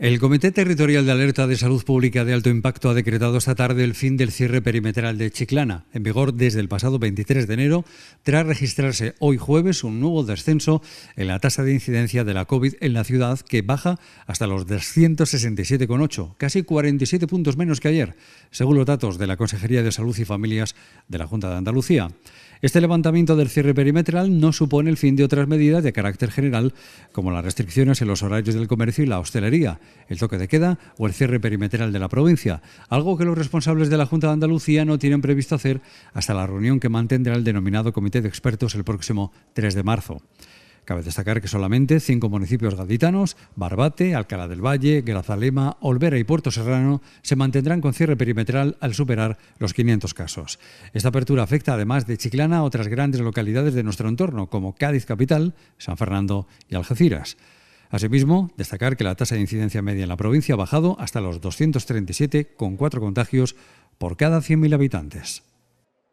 El Comité Territorial de Alerta de Salud Pública de Alto Impacto ha decretado esta tarde el fin del cierre perimetral de Chiclana, en vigor desde el pasado 23 de enero, tras registrarse hoy jueves un nuevo descenso en la tasa de incidencia de la COVID en la ciudad, que baja hasta los 267,8, casi 47 puntos menos que ayer, según los datos de la Consejería de Salud y Familias de la Junta de Andalucía. Este levantamiento del cierre perimetral no supone el fin de otras medidas de carácter general, como las restricciones en los horarios del comercio y la hostelería, el toque de queda o el cierre perimetral de la provincia, algo que los responsables de la Junta de Andalucía no tienen previsto hacer hasta la reunión que mantendrá el denominado Comité de Expertos el próximo 3 de marzo. Cabe destacar que solamente cinco municipios gaditanos, Barbate, Alcalá del Valle, Grazalema, Olvera y Puerto Serrano, se mantendrán con cierre perimetral al superar los 500 casos. Esta apertura afecta además de Chiclana a otras grandes localidades de nuestro entorno, como Cádiz Capital, San Fernando y Algeciras. Asimismo, destacar que la tasa de incidencia media en la provincia ha bajado hasta los 237,4 contagios por cada 100.000 habitantes.